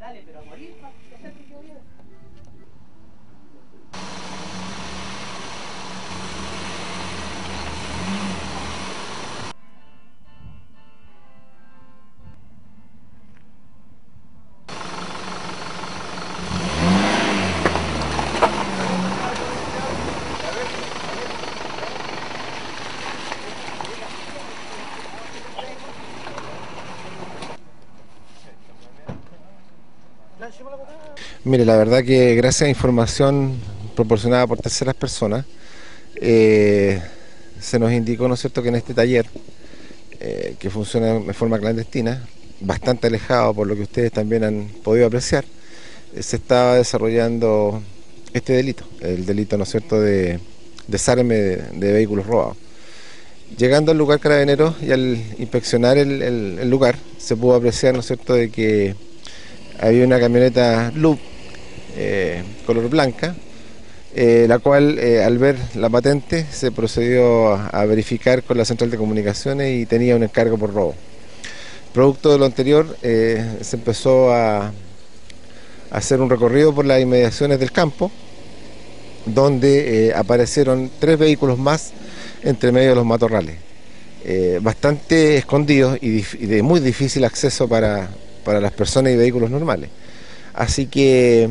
dale, pero a morir. Mire, la verdad que gracias a información proporcionada por terceras personas, eh, se nos indicó, ¿no es cierto?, que en este taller, eh, que funciona de forma clandestina, bastante alejado por lo que ustedes también han podido apreciar, eh, se estaba desarrollando este delito, el delito, ¿no es cierto?, de desarme de, vehículos robados. Llegando al lugar carabinero y al inspeccionar el, lugar, se pudo apreciar, ¿no es cierto?, de que había una camioneta Loop eh, color blanca, eh, la cual eh, al ver la patente se procedió a, verificar con la central de comunicaciones y tenía un encargo por robo. Producto de lo anterior, se empezó a, hacer un recorrido por las inmediaciones del campo, donde aparecieron tres vehículos más entre medio de los matorrales, bastante escondidos y, de muy difícil acceso para las personas y vehículos normales. Así que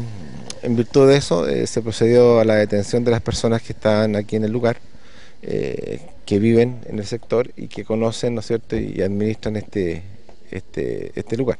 en virtud de eso eh, se procedió a la detención de las personas que están aquí en el lugar, eh, que viven en el sector y que conocen, ¿no es cierto?, y administran este, este, este lugar.